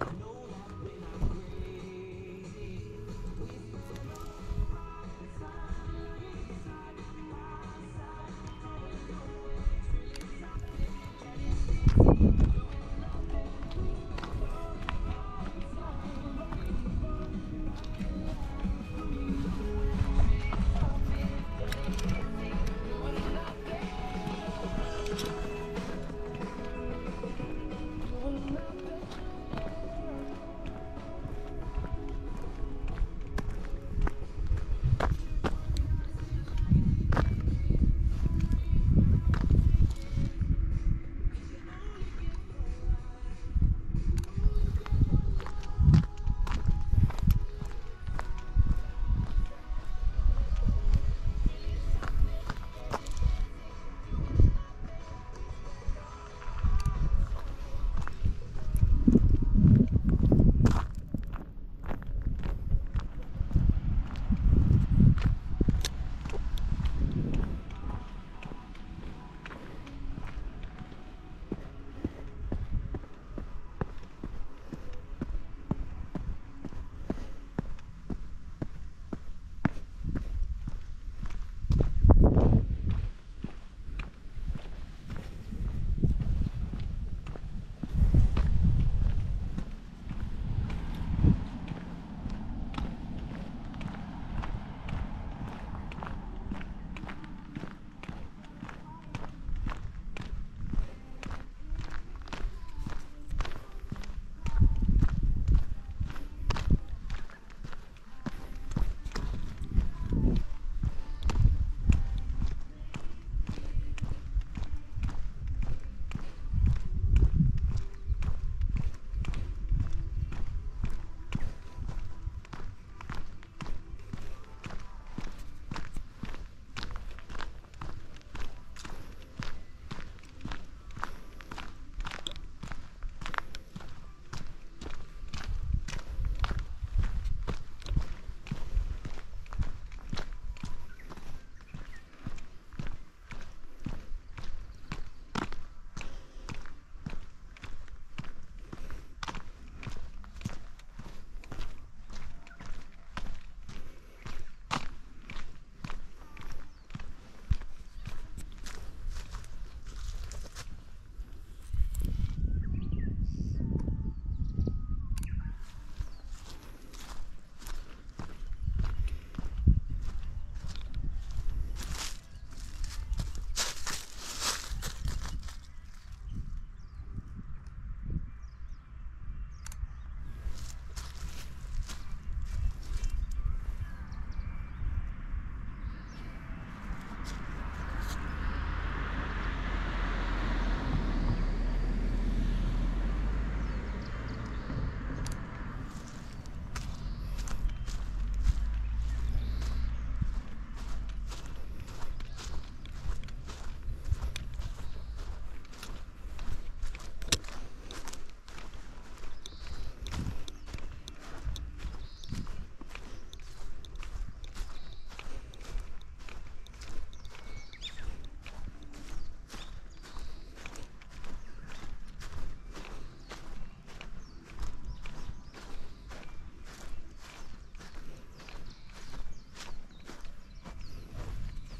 No.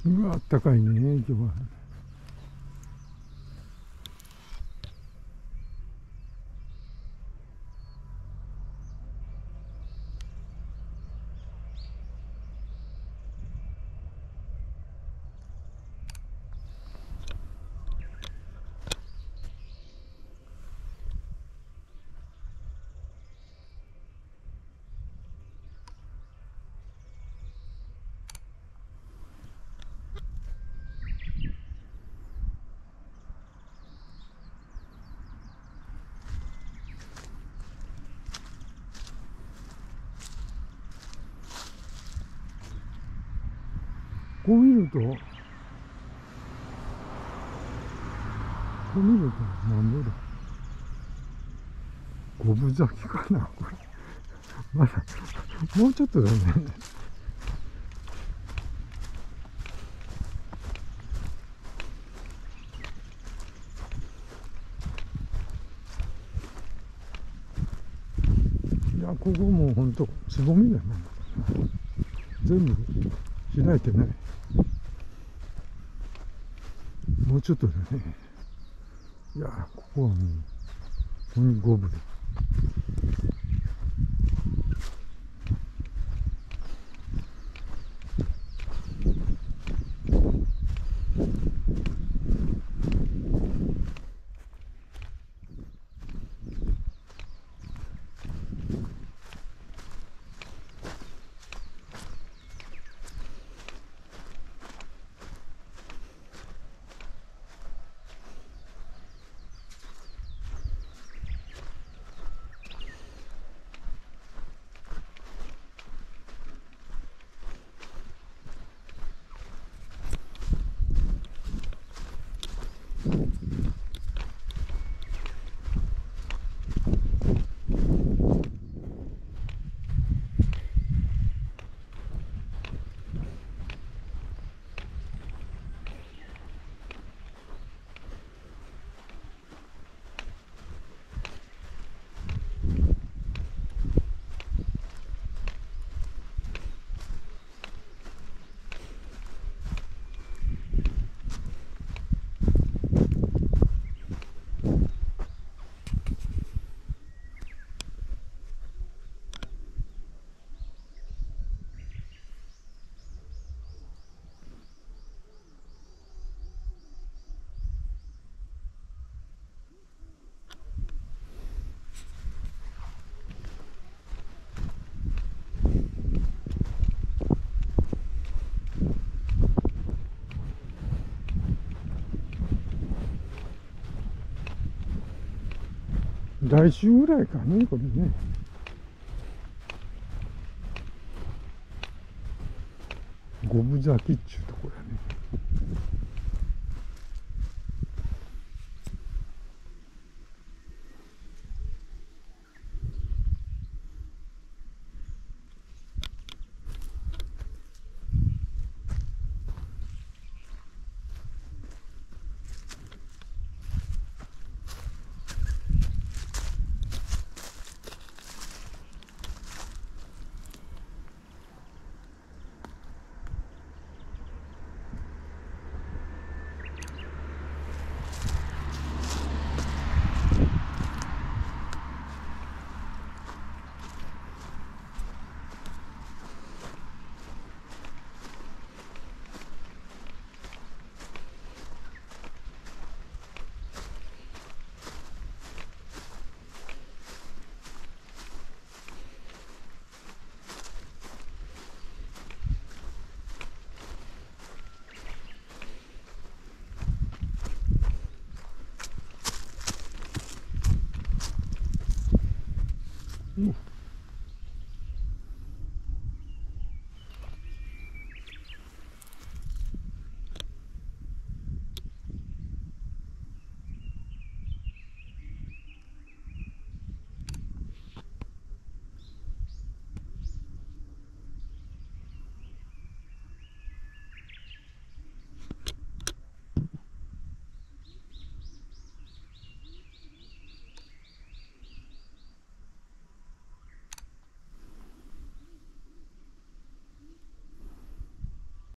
うわあったかいね今日は。こう見ると、こう見ると、なんだろう。五分咲きかな、これ。まだ、もうちょっとだね。やここもうほんとつぼみだよね全部開いてないもうちょっとでね。いやここはもう本当に五分で。来週ぐらいかねこれね。五分咲きっちゅうところやね